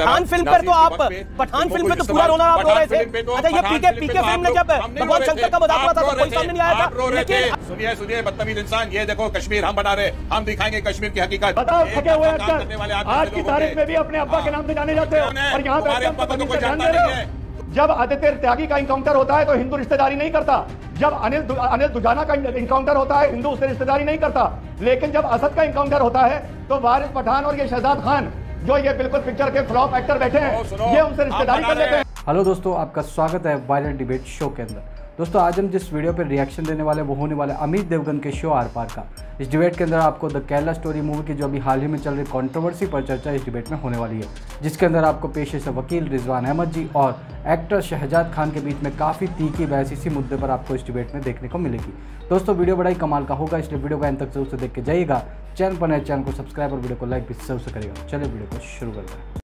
Pathan film पर तो आप पठान फ़िल्म पे तो पूरा रोना आप रो रहे थे। तो अच्छा ये पीके पीके फ़िल्म ने जब भगवान शंकर का मज़ाक था तो कोई सामने नहीं आया था। लेकिन सुनिए सुनिए बदतमीज इंसान ये देखो कश्मीर हम बना रहे हम दिखाएँगे कश्मीर की हकीकत। बताओ थके हुए अक्सर आज की तारीख में भी अपने अब्बा के नाम से जाने जाते हो और यहाँ पे तुम्हारे अब्बा को तो कोई जानता नहीं हो। जब आदित्य त्यागी का इंकाउंटर होता है तो हिंदू रिश्तेदारी नहीं करता। जब अनिल दु- अनिल दुजाना का इनकाउंटर होता है हिंदू उससे रिश्तेदारी नहीं करता। लेकिन जब असद का इंकाउंटर होता है तो वारिस पठान और ये शहजाद खान जो ये बिल्कुल पिक्चर के फ्लॉप एक्टर बैठे हैं ये उनसे रिश्तेदारी कर लेते हैं। हेलो दोस्तों आपका स्वागत है वायरल डिबेट शो के अंदर। दोस्तों आज हम जिस वीडियो पर रिएक्शन देने वाले वो होने वाले अमित देवगन के शो आर पार का। इस डिबेट के अंदर आपको द केरला स्टोरी मूवी की जो अभी हाल ही में चल रही कंट्रोवर्सी पर चर्चा इस डिबेट में होने वाली है जिसके अंदर आपको पेशे से वकील रिजवान अहमद जी और एक्टर शहजाद खान के बीच में काफ़ी तीखी बहस इसी मुद्दे पर आपको इस डिबेट में देखने को मिलेगी। दोस्तों वीडियो बड़ा ही कमाल का होगा इसलिए वीडियो को एंड तक ज़रूर से देख के जाइएगा। चैनल पर नए चैनल को सब्सक्राइब और वीडियो को लाइक भी ज़रूर से करिएगा। चलिए वीडियो को शुरू करते हैं।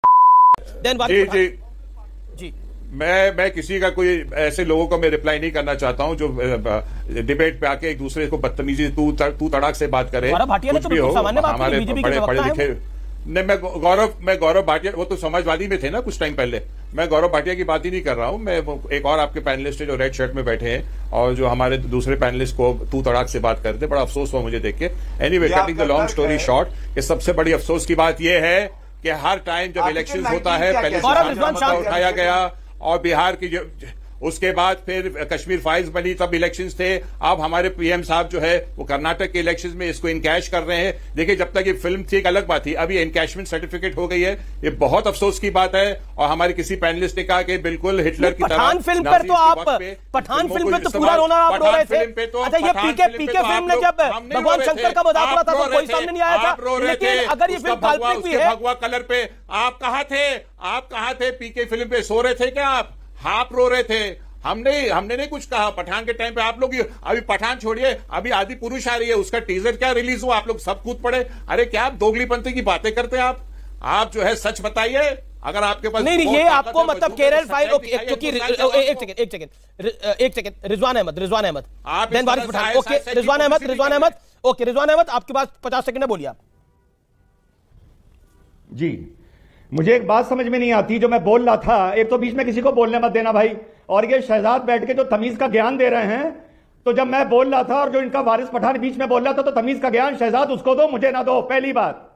जी। मैं मैं किसी का कोई ऐसे लोगों को मैं रिप्लाई नहीं करना चाहता हूँ जो डिबेट पे आके एक दूसरे को बदतमीजी तू तू तड़ाक से बात करे गौरव भाटिया ने कुछ तो भी हो सामान्य बात की, हमारे बीजेपी बड़े पढ़े लिखे नहीं मैं गौरव मैं गौरव भाटिया वो तो समाजवादी में थे ना कुछ टाइम पहले। मैं गौरव भाटिया की बात ही नहीं कर रहा हूँ मैं वो एक और आपके पैनलिस्ट है जो रेड शर्ट में बैठे हैं और जो हमारे दूसरे पैनलिस्ट को तू तड़ाक से बात करते बड़ा अफसोस हुआ मुझे देख के। Anyway cutting the long story short कि सबसे बड़ी अफसोस की बात यह है कि हर टाइम जब इलेक्शन होता है पहले उठाया गया और बिहार की जो उसके बाद फिर कश्मीर फाइल्स बनी तब इलेक्शंस थे। अब हमारे पीएम साहब जो है वो कर्नाटक के इलेक्शंस में इसको इनकैश कर रहे हैं। देखिए जब तक ये फ़िल्म थी एक अलग बात थी। अभी इनकैशमेंट सर्टिफिकेट हो गई है। ये बहुत अफसोस की बात है। और हमारे किसी पैनलिस्ट ने कहा कि बिल्कुल हिटलर की पठान फ़िल्म पर तो आप पठान फ़िल्म पे तो पूरा रोना आप रो रहे थे। तो- अच्छा ये पीके पीके फ़िल्म ने जब भगवान शंकर का मज़ाक उड़ा था तो कोई सामने नहीं आया था। लेकिन अगर ये फ़िल्म काल्पनिक भी है भगवा कलर पे आप कहा थे? आप कहा थे पीके फ़िल्म पे? सो रहे थे क्या आप? आप रो रहे थे। हमने हमने नहीं कुछ कहा। पठान के टाइम पे आप लोग अभी पठान छोड़िए। अभी आदि पुरुष आ रही है। उसका टीजर क्या रिलीज़ हुआ? आप लोग सब कूद पड़े। अरे क्या आप दोगलीपंथी की बातें करते हैं आप? आप जो है सच बताइए। अगर आपके पास नहीं नहीं ये आपको मतलब केरल तो फ़ाइल ओके दिखाइए, क्योंकि तो एक सेकंड एक सेकंड एक सेकंड रिजवान अहमद रिजवान अहमद। आप देन इस पठान। ओके रिजवान अहमद रिजवान अहमद। ओके रिजवान अहमद आपके पास पचास सेकंड है बोलिए आप। जी। मुझे एक बात समझ में नहीं आती जो मैं बोल रहा था। एक तो बीच में किसी को बोलने मत देना भाई। और ये शहजाद बैठ के जो तमीज का ज्ञान दे रहे हैं तो जब मैं बोल रहा था और जो इनका वारिस पठान बीच में बोल रहा था तो तमीज का ज्ञान, शहजाद उसको दो, मुझे ना दो। पहली बात,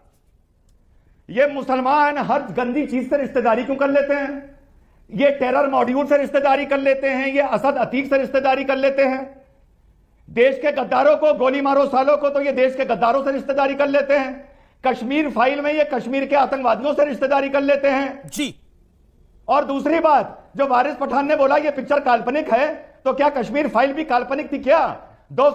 ये मुसलमान हर गंदी चीज़ से रिश्तेदारी क्यों कर लेते हैं? ये टेरर मॉड्यूल से रिश्तेदारी कर लेते हैं, ये असद अतीक से रिश्तेदारी कर लेते हैं। देश के गद्दारों को, गोली मारो सालों को तो ये देश के गद्दारों से रिश्तेदारी कर लेते हैं। कश्मीर फ़ाइल में ये कश्मीर के आतंकवादियों से रिश्तेदारी कर लेते हैं। जी। और दूसरी बात जो वारिस पठान ने बोला ये पिक्चर काल्पनिक है तो क्या कश्मीर फ़ाइल भी काल्पनिक थी क्या? दो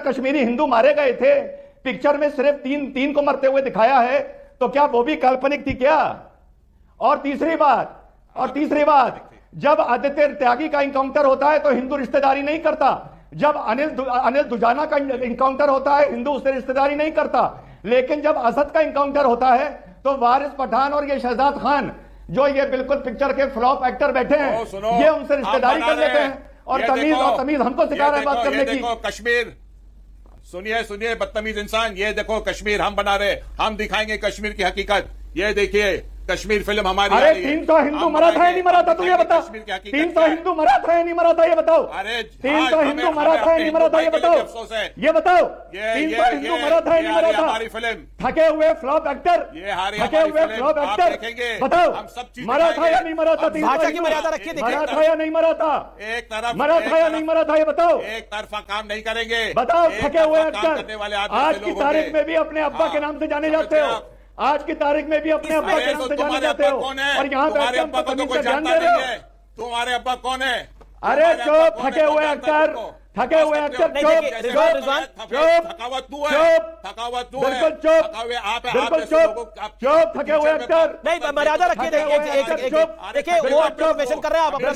कश्मीरी हिंदू मारे गए थे। पिक्चर में सिर्फ़ तीन तीन को मरते हुए दिखाया है तो क्या वो भी काल्पनिक थी क्या? और तीसरी बात और तीसरी बात जब आदित्य त्यागी का इनकाउंटर होता है तो हिंदू रिश्तेदारी नहीं करता। जब अनिल दु, अनिल दुजाना का इंकाउंटर होता है हिंदू उससे रिश्तेदारी नहीं करता। लेकिन जब असद का इंकाउंटर होता है तो वारिस पठान और ये शहजाद खान जो ये बिल्कुल पिक्चर के फ्लॉप एक्टर बैठे हैं ये उनसे रिश्तेदारी कर लेते हैं। और तमीज और तमीज हमको सिखा रहे हैं बात करने की। कश्मीर। सुनिए सुनिए बदतमीज इंसान ये देखो कश्मीर हम बना रहे हम दिखाएँगे कश्मीर की हकीकत। ये देखिए कश्मीर फ़िल्म हमारी अरे तीन सौ हिंदू मरा था या नहीं मरा था? तू ये बता। दिखाएँगे कश्मीर की हकीकत तीन सौ हिंदू मरा था या नहीं मरा था? ये बताओ। अरे, तीन हाँ, सौ हिंदू मरा था या नहीं मरा था? ये बताओ। ये बताओ। तीन सौ हिंदू मरा था या नहीं मरा था? हमारी फ़िल्म। थके हुए फ्लॉप एक्टर ये थके हुए फ्लॉप एक्टर बताओ। हम चीज़ मरा था या नहीं मरा था? तीन सौ भाषा की हिंदू? मर्यादा रखिए, मरा था या नहीं मरा था? एक तरफ़ मरा था या नहीं मरा था? ये बताओ। एक तरफा काम नहीं करेंगे। बताओ थके हुए एक्टर आज की तारीख में भी अपने अब्बा हाँ, के नाम से जाने जाते हो? आज की तारीख में भी अपने अब्बा के नाम तो से जाने जाते हो। कौन है? और यहाँ पे तुम्हारे एकदम अब्बा को तो जानता दे रहे हो। तुम्हारे अब्बा कौन है? अरे तुम्हारे चुप थके हुए जानता एक्टर थके हुए एक्टर चुप चुप चुप थकावत तू चुप। तू है। बिल्कुल चुप। है, बिल्कुल चुप। लोगों को- आप- चुप थके हुए एक्टर नहीं मर्यादा रखिए। देखिए एक एक चुप। देखिए वो प्रोफेशन कर रहे हैं आप अपना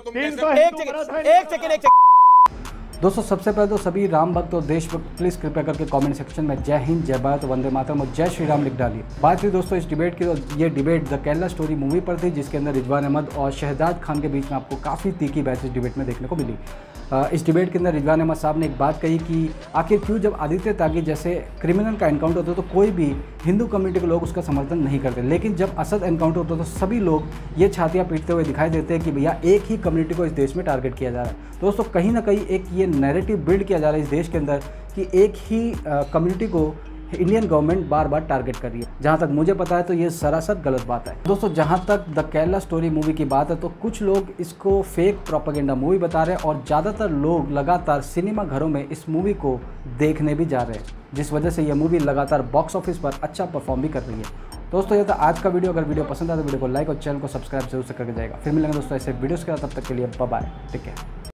तुम तीन सौ एक सेकंड एक सेकंड दोस्तों, सबसे पहले तो सभी राम भक्त और देशभक्त प्लीज़ कृपया करके कमेंट सेक्शन में जय हिंद, जय भारत, वंदे मातरम और जय श्री राम लिख डालिए। बात हुई दोस्तों इस डिबेट की तो ये debate the Kerala story movie पर थी, जिसके अंदर रिजवान अहमद और शहजाद खान के बीच में आपको काफ़ी तीखी बहस इस डिबेट में देखने को मिली। इस डिबेट के अंदर रिजवान अहमद साहब ने एक बात कही कि आखिर क्यों जब आदित्य तागी जैसे क्रिमिनल का एनकाउंटर होता है तो कोई भी हिंदू कम्युनिटी के लोग उसका समर्थन नहीं करते। लेकिन जब असद एनकाउंटर होता है तो सभी लोग ये छातियाँ पीटते हुए दिखाई देते हैं कि भैया, एक ही कम्युनिटी को इस देश में टारगेट किया जा रहा है। दोस्तों, कहीं ना कहीं एक ये नैरेटिव बिल्ड किया जा रहा है इस देश के अंदर कि एक ही कम्युनिटी को इंडियन गवर्नमेंट बार बार टारगेट कर रही है। जहाँ तक मुझे पता है तो ये सरासर गलत बात है। दोस्तों, जहाँ तक द केरला स्टोरी मूवी की बात है तो कुछ लोग इसको फेक प्रोपागेंडा मूवी बता रहे हैं और ज़्यादातर लोग लगातार सिनेमा घरों में इस मूवी को देखने भी जा रहे हैं, जिस वजह से यह मूवी लगातार बॉक्स ऑफ़िस पर अच्छा परफॉर्म भी कर रही है। दोस्तों, ये था आज का वीडियो अगर वीडियो पसंद आया तो वीडियो को लाइक और चैनल को सब्सक्राइब ज़रूर से करके जाएगा। फिर मिलेंगे दोस्तों ऐसे वीडियोस के तब तक के लिए बाय टेक केयर